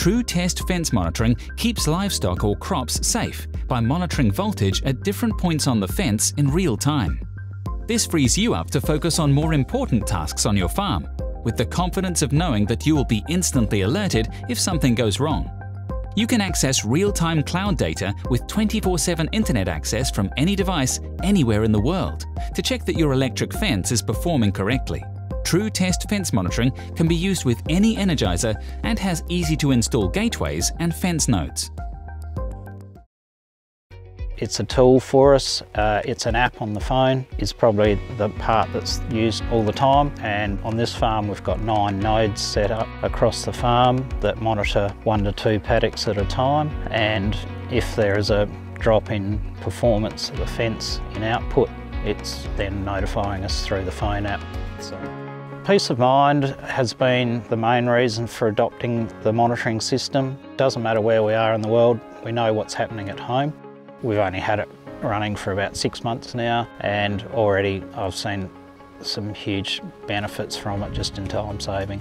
Tru-Test fence monitoring keeps livestock or crops safe by monitoring voltage at different points on the fence in real time. This frees you up to focus on more important tasks on your farm, with the confidence of knowing that you will be instantly alerted if something goes wrong. You can access real-time cloud data with 24-7 internet access from any device anywhere in the world to check that your electric fence is performing correctly. Tru-Test fence monitoring can be used with any Energizer and has easy-to-install gateways and fence nodes. It's a tool for us. Uh, it's an app on the phone. It's probably the part that's used all the time. And on this farm, we've got nine nodes set up across the farm that monitor one to two paddocks at a time. And if there is a drop in performance of the fence in output, it's then notifying us through the phone app. So, Peace of mind has been the main reason for adopting the monitoring system. Doesn't matter where we are in the world, we know what's happening at home. We've only had it running for about six months now and already I've seen some huge benefits from it just in time saving.